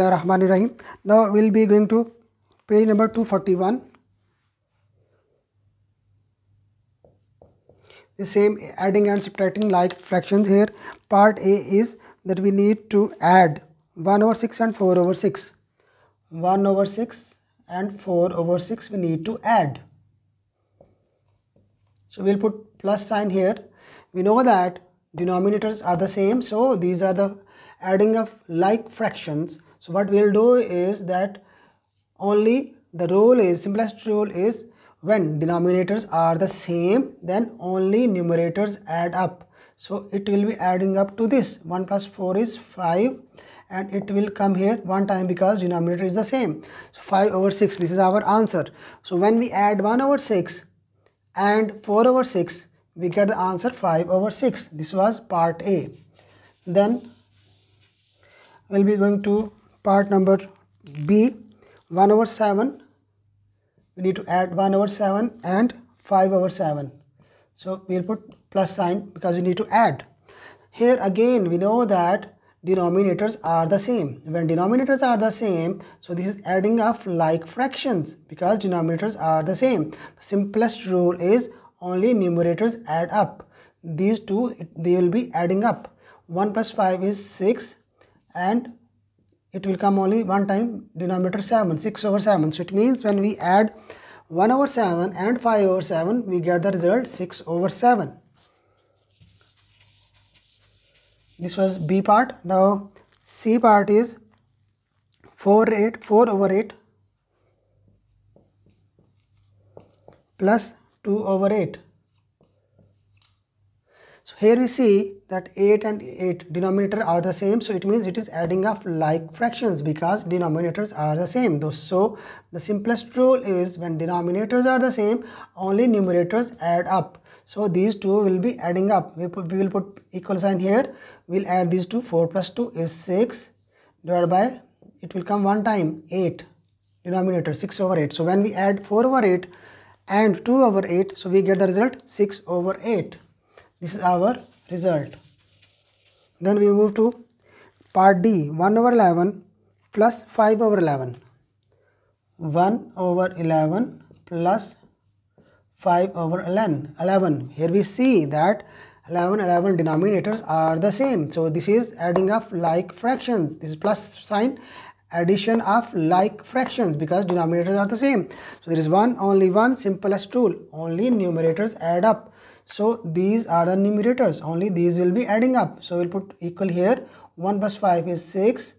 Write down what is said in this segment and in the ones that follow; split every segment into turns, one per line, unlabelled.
Rahim. Now we'll be going to page number 241. The same adding and subtracting like fractions here. Part A is that we need to add 1 over 6 and 4 over 6. 1 over 6 and 4 over 6 we need to add. So we'll put plus sign here. We know that denominators are the same so these are the adding of like fractions so what we'll do is that only the rule is simplest rule is when denominators are the same then only numerators add up. So it will be adding up to this. 1 plus 4 is 5 and it will come here one time because denominator is the same. So 5 over 6 this is our answer. So when we add 1 over 6 and 4 over 6 we get the answer 5 over 6 this was part A. Then we'll be going to part number B 1 over 7 we need to add 1 over 7 and 5 over 7 so we'll put plus sign because we need to add. Here again we know that denominators are the same. When denominators are the same so this is adding of like fractions because denominators are the same. The simplest rule is only numerators add up. These two they will be adding up. 1 plus 5 is 6 and it will come only one time denominator 7 6 over 7 so it means when we add 1 over 7 and 5 over 7 we get the result 6 over 7 this was b part. Now c part is 4 8 4 over 8 plus 2 over 8 so here we see that 8 and 8 denominator are the same. So it means it is adding up like fractions because denominators are the same. So the simplest rule is when denominators are the same, only numerators add up. So these two will be adding up. We, put, we will put equal sign here. We'll add these two. 4 plus 2 is 6 divided by, it will come one time, 8 denominator 6 over 8. So when we add 4 over 8 and 2 over 8, so we get the result 6 over 8 this is our result. Then we move to part D 1 over 11 plus 5 over 11 1 over 11 plus 5 over 11 11 here we see that 11 11 denominators are the same. So this is adding up like fractions. This is plus sign addition of like fractions because denominators are the same. So there is one only one simplest rule. Only numerators add up so these are the numerators. Only these will be adding up. So we'll put equal here. 1 plus 5 is 6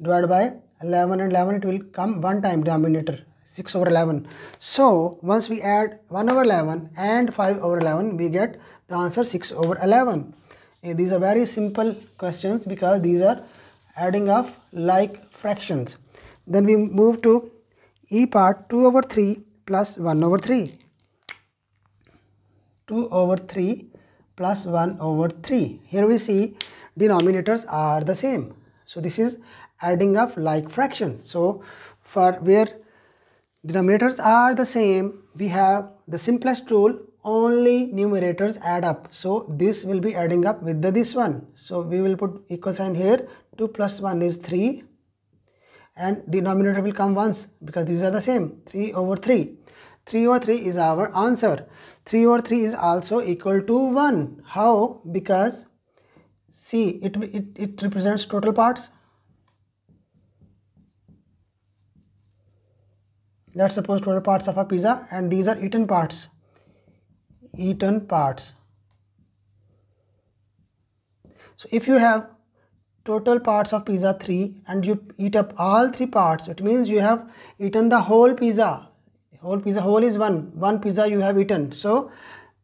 divided by 11 and 11 it will come one time denominator 6 over 11 so once we add 1 over 11 and 5 over 11 we get the answer 6 over 11 eh, these are very simple questions because these are adding of like fractions. Then we move to e part 2 over 3 plus 1 over 3 2 over 3 plus 1 over 3. Here we see denominators are the same. So this is adding up like fractions. So for where denominators are the same, we have the simplest rule only numerators add up. So this will be adding up with the this one. So we will put equal sign here. 2 plus 1 is 3 and denominator will come once because these are the same 3 over 3 3 over 3 is our answer. 3 over 3 is also equal to 1 how? Because see it, it, it represents total parts. Let's suppose total parts of a pizza and these are eaten parts. Eaten parts. So if you have total parts of pizza 3 and you eat up all three parts it means you have eaten the whole pizza whole pizza whole is one one pizza you have eaten. So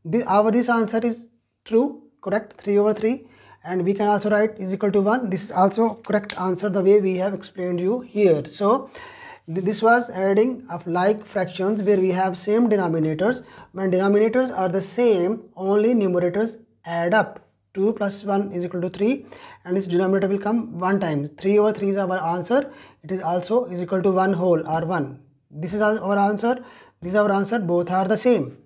the, our this answer is true correct? 3 over 3 and we can also write is equal to 1 this is also correct answer the way we have explained you here. So this was adding of like fractions where we have same denominators. When denominators are the same only numerators add up. 2 plus 1 is equal to 3 and this denominator will come one time. 3 over 3 is our answer. It is also is equal to 1 whole or 1 this is our answer. This is our answer. Both are the same